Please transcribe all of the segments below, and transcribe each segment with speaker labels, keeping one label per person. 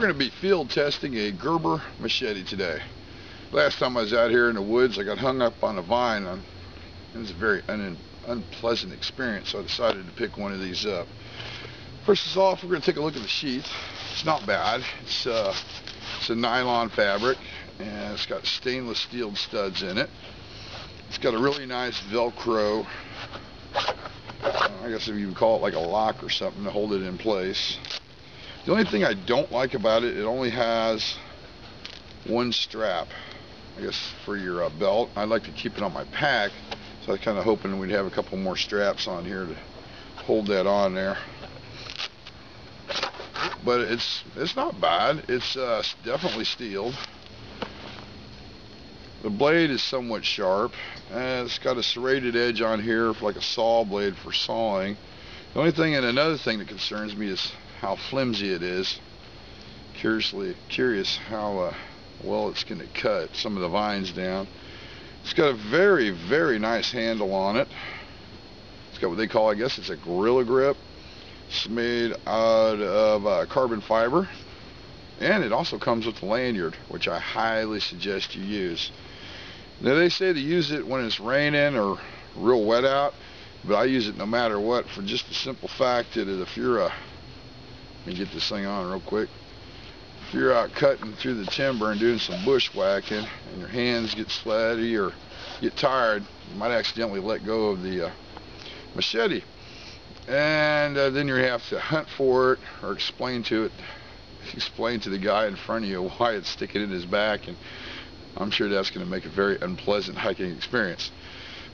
Speaker 1: we're going to be field testing a Gerber machete today. Last time I was out here in the woods, I got hung up on a vine. On, it was a very un unpleasant experience, so I decided to pick one of these up. First of all, we're going to take a look at the sheath. It's not bad. It's, uh, it's a nylon fabric, and it's got stainless steel studs in it. It's got a really nice Velcro, uh, I guess if you call it like a lock or something to hold it in place. The only thing I don't like about it, it only has one strap, I guess for your uh, belt. I like to keep it on my pack, so I was kind of hoping we'd have a couple more straps on here to hold that on there. But it's it's not bad. It's uh, definitely steeled. The blade is somewhat sharp. And it's got a serrated edge on here like a saw blade for sawing. The only thing and another thing that concerns me is how flimsy it is. Curiously, curious how uh, well it's going to cut some of the vines down. It's got a very, very nice handle on it. It's got what they call, I guess, it's a gorilla grip. It's made out of uh, carbon fiber. And it also comes with a lanyard, which I highly suggest you use. Now they say to use it when it's raining or real wet out, but I use it no matter what for just the simple fact that if you're a let me get this thing on real quick. If you're out cutting through the timber and doing some bushwhacking and your hands get sweaty or get tired, you might accidentally let go of the uh, machete. And uh, then you have to hunt for it or explain to it, explain to the guy in front of you why it's sticking in his back. And I'm sure that's going to make a very unpleasant hiking experience.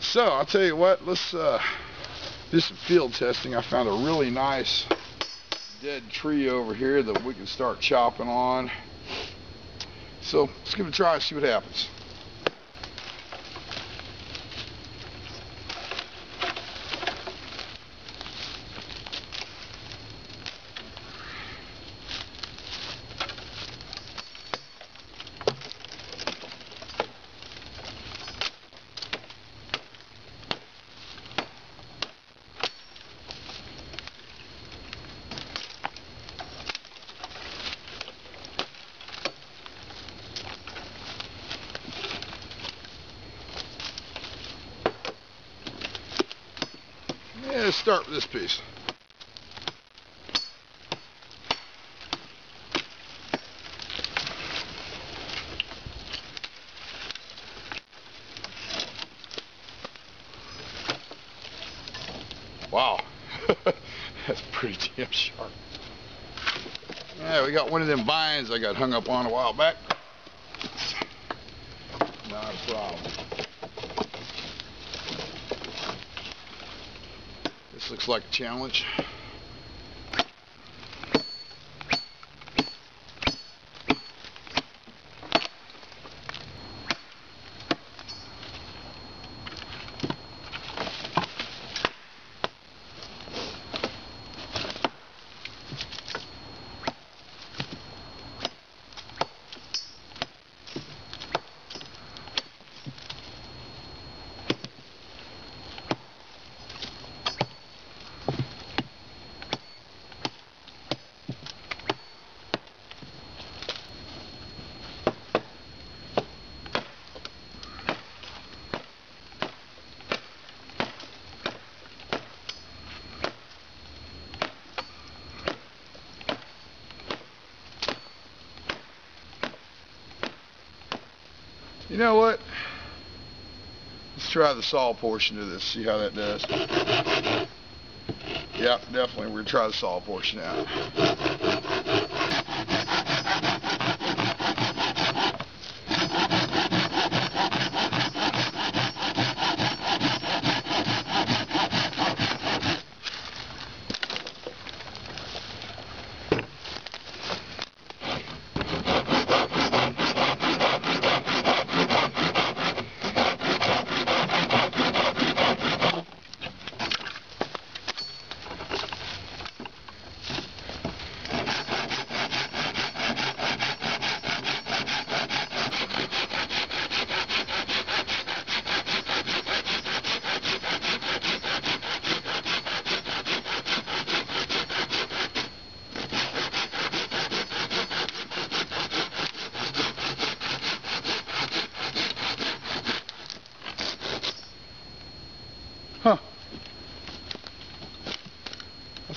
Speaker 1: So I'll tell you what, let's uh, do some field testing. I found a really nice dead tree over here that we can start chopping on. So let's give it a try and see what happens. let's start with this piece. Wow, that's pretty damn sharp. Yeah, we got one of them vines I got hung up on a while back. Not a problem. This looks like a challenge. You know what? Let's try the saw portion of this, see how that does. Yep, definitely. We're going to try the saw portion out.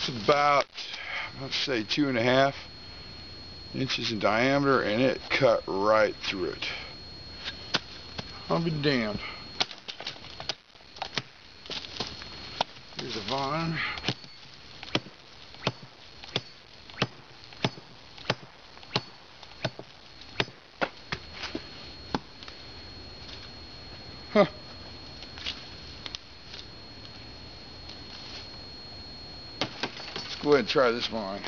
Speaker 1: About, let's say, two and a half inches in diameter, and it cut right through it. I'll be damned. Here's a vine. Huh. Let's go ahead and try this vine.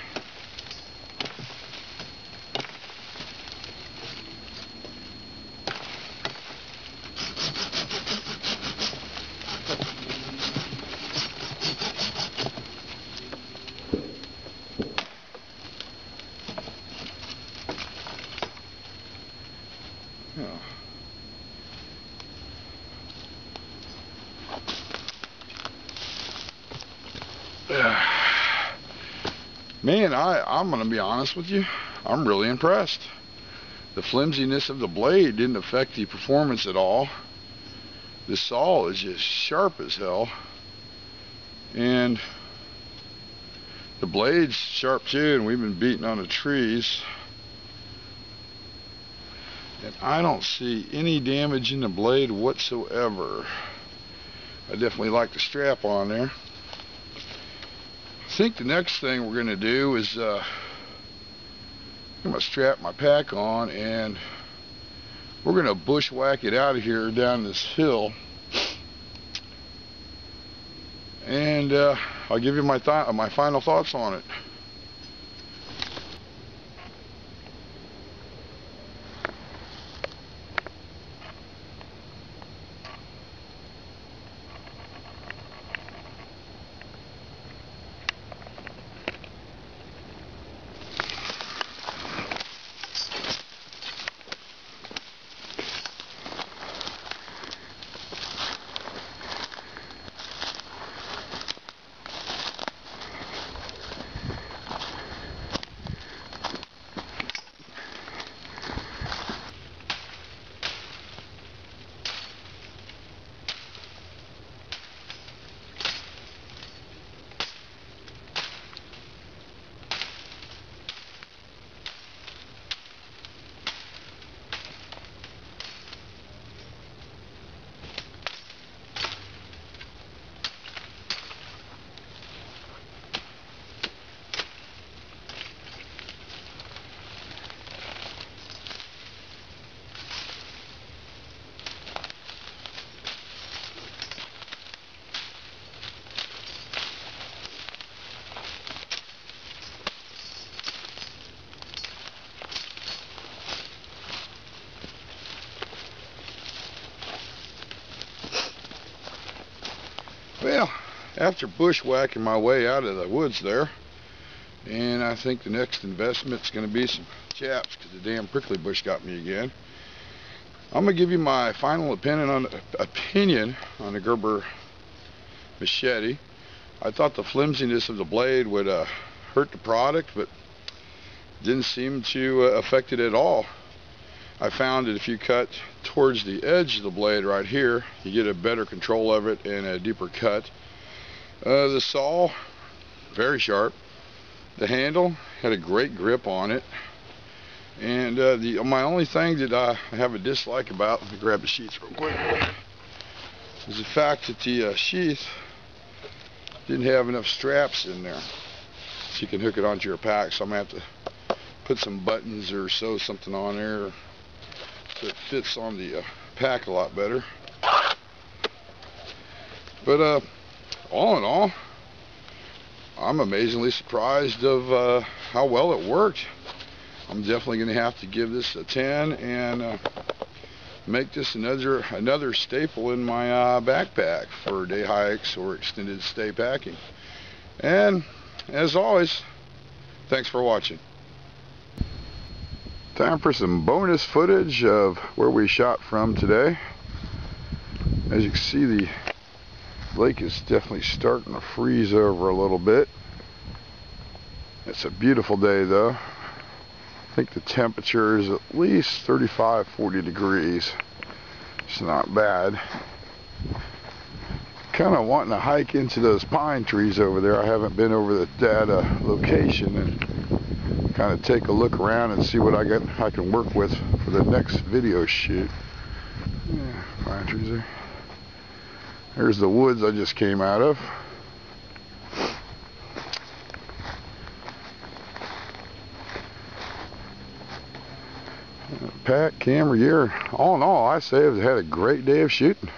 Speaker 1: Man, I, I'm going to be honest with you. I'm really impressed. The flimsiness of the blade didn't affect the performance at all. The saw is just sharp as hell. And the blade's sharp too, and we've been beating on the trees. And I don't see any damage in the blade whatsoever. I definitely like the strap on there. I think the next thing we're going to do is uh, I'm going to strap my pack on and we're going to bushwhack it out of here down this hill. And uh, I'll give you my, thought my final thoughts on it. Well, after bushwhacking my way out of the woods there, and I think the next investment is going to be some chaps because the damn prickly bush got me again. I'm going to give you my final opinion on opinion on the Gerber machete. I thought the flimsiness of the blade would uh, hurt the product, but didn't seem to uh, affect it at all. I found that if you cut towards the edge of the blade right here, you get a better control of it and a deeper cut. Uh, the saw, very sharp. The handle had a great grip on it. And uh, the my only thing that I have a dislike about, let me grab the sheath real quick, is the fact that the uh, sheath didn't have enough straps in there so you can hook it onto your pack. So I'm going to have to put some buttons or sew something on there so it fits on the uh, pack a lot better. But uh, all in all, I'm amazingly surprised of uh, how well it worked. I'm definitely going to have to give this a 10 and uh, make this another another staple in my uh, backpack for day hikes or extended stay packing. And as always, thanks for watching. Time for some bonus footage of where we shot from today. As you can see, the lake is definitely starting to freeze over a little bit. It's a beautiful day though. I think the temperature is at least 35, 40 degrees. It's not bad. kind of wanting to hike into those pine trees over there. I haven't been over the data location and kind of take a look around and see what I got I can work with for the next video shoot. Yeah, pine trees there. There's the woods I just came out of. Pat, Cameron, you're all in all, I say I've had a great day of shooting.